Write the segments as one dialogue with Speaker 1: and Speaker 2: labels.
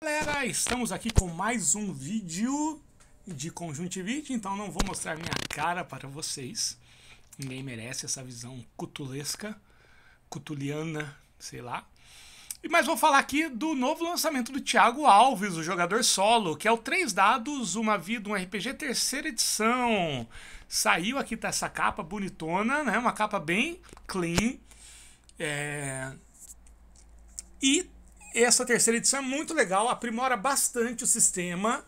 Speaker 1: Galera, estamos aqui com mais um vídeo de conjuntivite, então não vou mostrar minha cara para vocês. Ninguém merece essa visão cutulesca, cutuliana, sei lá. Mas vou falar aqui do novo lançamento do Thiago Alves, o jogador solo, que é o 3 dados, uma vida, um RPG terceira edição. Saiu aqui, tá essa capa bonitona, né? Uma capa bem clean. É... E essa terceira edição é muito legal, aprimora bastante o sistema.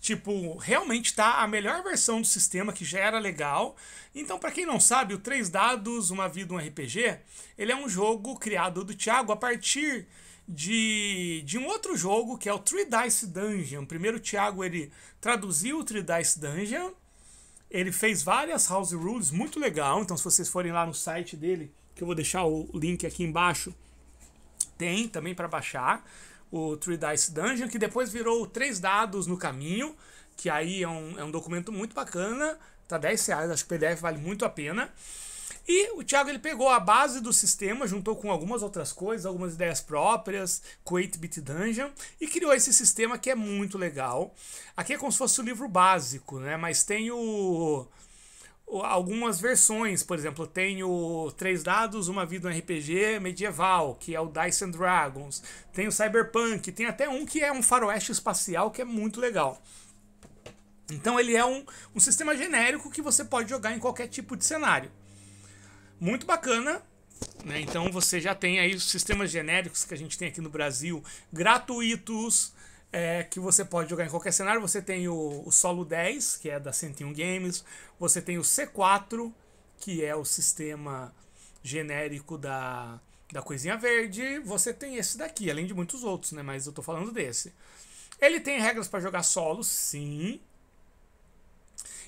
Speaker 1: Tipo, realmente tá a melhor versão do sistema, que já era legal. Então, para quem não sabe, o Três Dados, Uma Vida, um RPG, ele é um jogo criado do Thiago a partir de, de um outro jogo, que é o Three Dice Dungeon. Primeiro, o Thiago, ele traduziu o Three Dice Dungeon, ele fez várias house rules, muito legal. Então, se vocês forem lá no site dele, que eu vou deixar o link aqui embaixo, tem também para baixar o Three Dice Dungeon, que depois virou Três Dados no Caminho, que aí é um, é um documento muito bacana, tá 10 reais, acho que o PDF vale muito a pena. E o Thiago ele pegou a base do sistema, juntou com algumas outras coisas, algumas ideias próprias, com 8-bit Dungeon, e criou esse sistema que é muito legal. Aqui é como se fosse o livro básico, né? Mas tem o algumas versões, por exemplo, tem o Três Dados, Uma Vida um RPG medieval, que é o Dice and Dragons, tem o Cyberpunk, tem até um que é um faroeste espacial que é muito legal. Então ele é um, um sistema genérico que você pode jogar em qualquer tipo de cenário. Muito bacana, né? Então você já tem aí os sistemas genéricos que a gente tem aqui no Brasil, gratuitos, é, que você pode jogar em qualquer cenário. Você tem o, o, Solo 10, que é da 101 Games. Você tem o C4, que é o sistema genérico da, da Coisinha Verde. Você tem esse daqui, além de muitos outros, né? Mas eu tô falando desse. Ele tem regras para jogar solo, sim.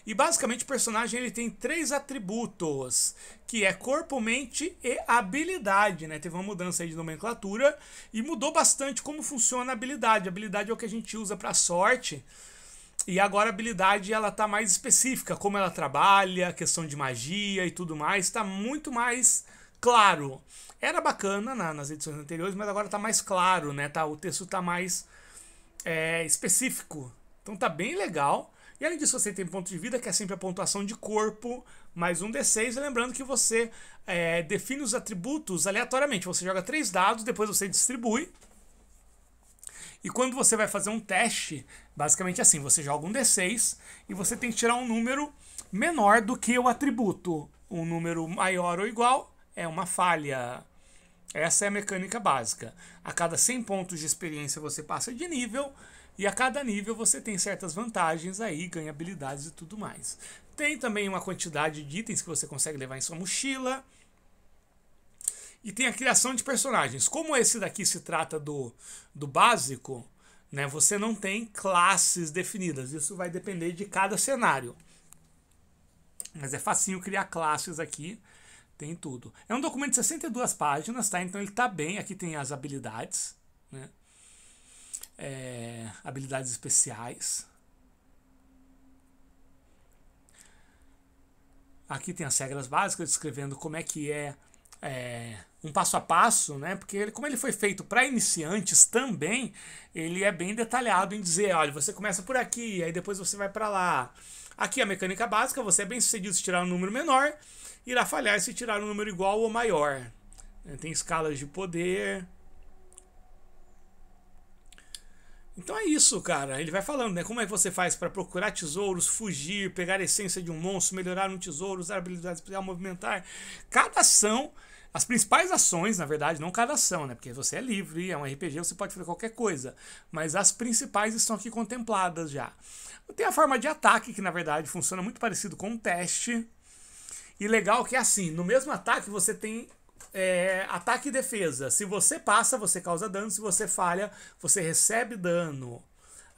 Speaker 1: E basicamente o personagem ele tem três atributos, que é corpo, mente e habilidade, né? Teve uma mudança aí de nomenclatura e mudou bastante como funciona a habilidade. A habilidade é o que a gente usa para sorte. E agora a habilidade ela tá mais específica, como ela trabalha, questão de magia e tudo mais, está muito mais claro. Era bacana na, nas edições anteriores, mas agora tá mais claro, né? Tá, o texto tá mais é, específico. Então tá bem legal. E além disso, você tem ponto de vida, que é sempre a pontuação de corpo, mais um D6. E lembrando que você é, define os atributos aleatoriamente. Você joga três dados, depois você distribui. E quando você vai fazer um teste, basicamente assim, você joga um D6 e você tem que tirar um número menor do que o atributo. Um número maior ou igual é uma falha. Essa é a mecânica básica. A cada 100 pontos de experiência você passa de nível e a cada nível você tem certas vantagens aí, ganha habilidades e tudo mais. Tem também uma quantidade de itens que você consegue levar em sua mochila. E tem a criação de personagens. Como esse daqui se trata do, do básico, né, você não tem classes definidas. Isso vai depender de cada cenário. Mas é facinho criar classes aqui. Tem tudo. É um documento de 62 páginas, tá? Então ele tá bem. Aqui tem as habilidades, né? É, habilidades especiais. Aqui tem as regras básicas descrevendo como é que é, é um passo a passo, né? Porque ele, como ele foi feito para iniciantes também, ele é bem detalhado em dizer, olha, você começa por aqui, aí depois você vai para lá. Aqui a mecânica básica, você é bem sucedido se tirar um número menor, irá falhar se tirar um número igual ou maior. Tem escalas de poder, Então é isso, cara. Ele vai falando, né? Como é que você faz para procurar tesouros, fugir, pegar a essência de um monstro, melhorar um tesouro, usar habilidades especial, movimentar. Cada ação, as principais ações, na verdade, não cada ação, né? Porque você é livre, é um RPG, você pode fazer qualquer coisa. Mas as principais estão aqui contempladas já. Tem a forma de ataque, que na verdade funciona muito parecido com um teste. E legal que é assim, no mesmo ataque você tem é, ataque e defesa. Se você passa, você causa dano. Se você falha, você recebe dano.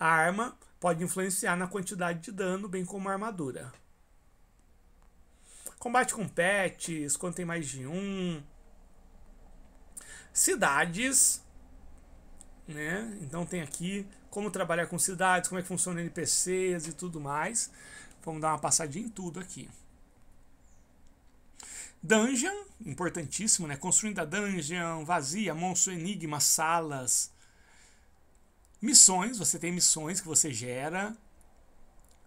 Speaker 1: A arma pode influenciar na quantidade de dano, bem como a armadura. Combate com pets, quando tem mais de um. Cidades. Né? Então tem aqui como trabalhar com cidades, como é que funciona NPCs e tudo mais. Vamos dar uma passadinha em tudo aqui. Dungeon, importantíssimo, né? Construindo a dungeon, vazia, monstro enigma, salas. Missões, você tem missões que você gera.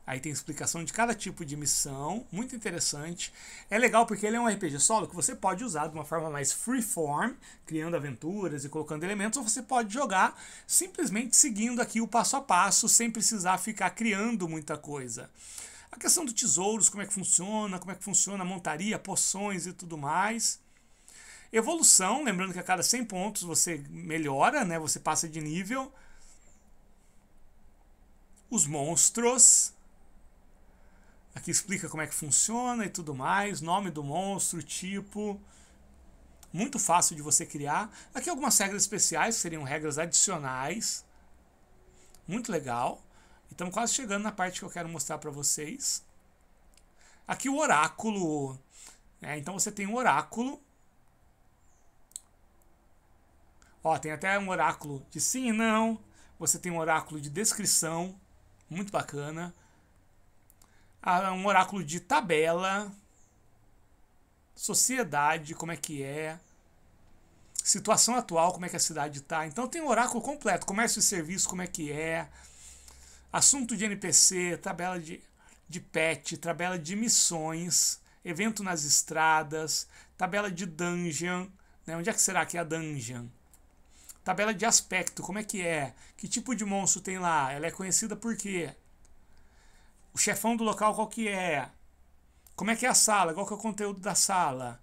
Speaker 1: Aí tem explicação de cada tipo de missão, muito interessante. É legal porque ele é um RPG solo que você pode usar de uma forma mais freeform, criando aventuras e colocando elementos, ou você pode jogar simplesmente seguindo aqui o passo a passo, sem precisar ficar criando muita coisa. A questão do tesouros, como é que funciona, como é que funciona a montaria, poções e tudo mais. Evolução, lembrando que a cada 100 pontos você melhora, né? Você passa de nível. Os monstros. Aqui explica como é que funciona e tudo mais. Nome do monstro, tipo. Muito fácil de você criar. Aqui algumas regras especiais, que seriam regras adicionais. Muito legal. Estamos quase chegando na parte que eu quero mostrar para vocês. Aqui o oráculo. É, então você tem um oráculo Ó, tem até um oráculo de sim e não. Você tem um oráculo de descrição, muito bacana. Ah, um oráculo de tabela, sociedade, como é que é, situação atual, como é que a cidade está. Então tem um oráculo completo, comércio e serviço, como é que é, assunto de NPC, tabela de, de pet, tabela de missões, evento nas estradas, tabela de dungeon. Né? Onde é que será que é a dungeon? Tabela de aspecto, como é que é? Que tipo de monstro tem lá? Ela é conhecida por quê? O chefão do local qual que é? Como é que é a sala? Qual que é o conteúdo da sala?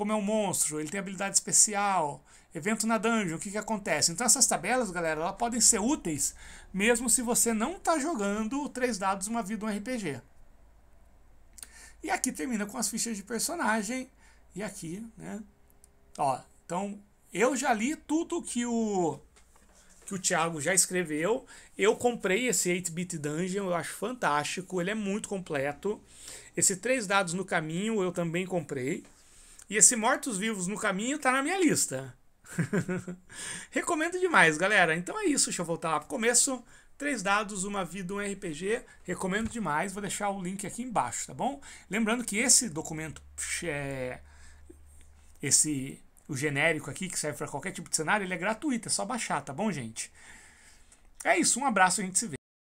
Speaker 1: Como é o monstro? Ele tem habilidade especial? Evento na dungeon, o que, que acontece? Então essas tabelas, galera, elas podem ser úteis mesmo se você não está jogando três dados uma vida um RPG. E aqui termina com as fichas de personagem. E aqui, né? Ó, então eu já li tudo que o que o Thiago já escreveu. Eu comprei esse 8-bit dungeon, eu acho fantástico, ele é muito completo. Esse três dados no caminho eu também comprei. E esse Mortos Vivos no caminho tá na minha lista. Recomendo demais, galera. Então é isso, deixa eu voltar lá pro começo. Três dados, uma vida, um RPG. Recomendo demais. Vou deixar o link aqui embaixo, tá bom? Lembrando que esse documento, é, esse o genérico aqui, que serve para qualquer tipo de cenário, ele é gratuito, é só baixar, tá bom, gente? É isso, um abraço, a gente se vê.